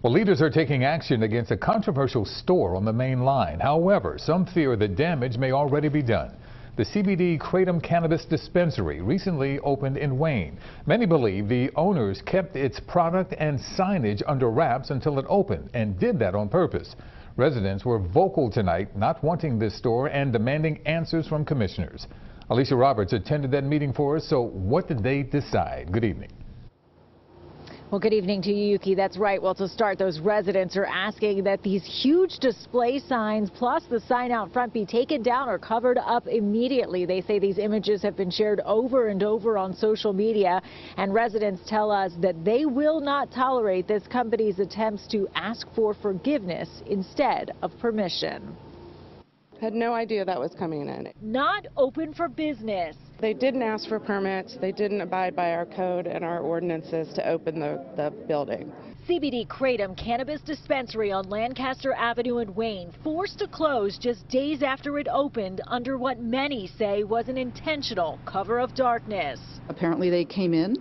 Well, leaders are taking action against a controversial store on the main line. However, some fear that damage may already be done. The CBD Kratom Cannabis Dispensary recently opened in Wayne. Many believe the owners kept its product and signage under wraps until it opened and did that on purpose. Residents were vocal tonight, not wanting this store and demanding answers from commissioners. Alicia Roberts attended that meeting for us, so what did they decide? Good evening. Well, good evening to you, Ukee. That's right. Well, to start, those residents are asking that these huge display signs plus the sign out front be taken down or covered up immediately. They say these images have been shared over and over on social media, and residents tell us that they will not tolerate this company's attempts to ask for forgiveness instead of permission. Had no idea that was coming in. Not open for business. They didn't ask for permits. They didn't abide by our code and our ordinances to open the, the building. CBD Kratom Cannabis Dispensary on Lancaster Avenue in Wayne forced to close just days after it opened under what many say was an intentional cover of darkness. Apparently they came in,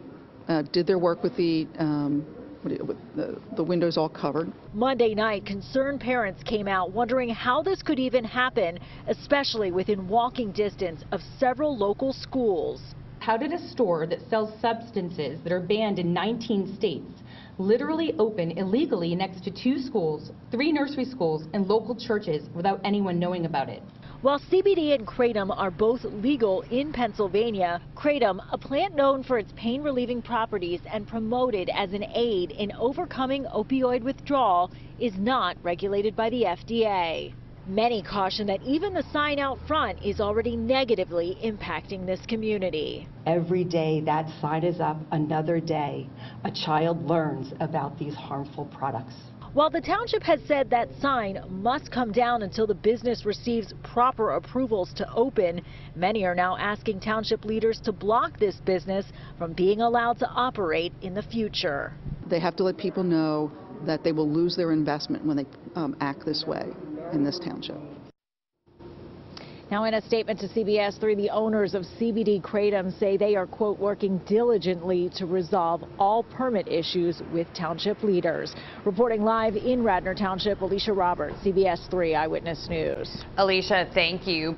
uh, did their work with the um, with the, the windows all covered. Monday night, concerned parents came out wondering how this could even happen, especially within walking distance of several local schools. How did a store that sells substances that are banned in 19 states literally open illegally next to two schools, three nursery schools, and local churches without anyone knowing about it? While CBD and kratom are both legal in Pennsylvania, kratom, a plant known for its pain relieving properties and promoted as an aid in overcoming opioid withdrawal, is not regulated by the FDA. Many caution that even the sign out front is already negatively impacting this community. Every day that sign is up, another day, a child learns about these harmful products. While the township has said that sign must come down until the business receives proper approvals to open, many are now asking township leaders to block this business from being allowed to operate in the future. They have to let people know that they will lose their investment when they um, act this way in this township. Now, in a statement to CBS 3, the owners of CBD Kratom say they are, quote, working diligently to resolve all permit issues with township leaders. Reporting live in Radnor Township, Alicia Roberts, CBS 3 Eyewitness News. Alicia, thank you.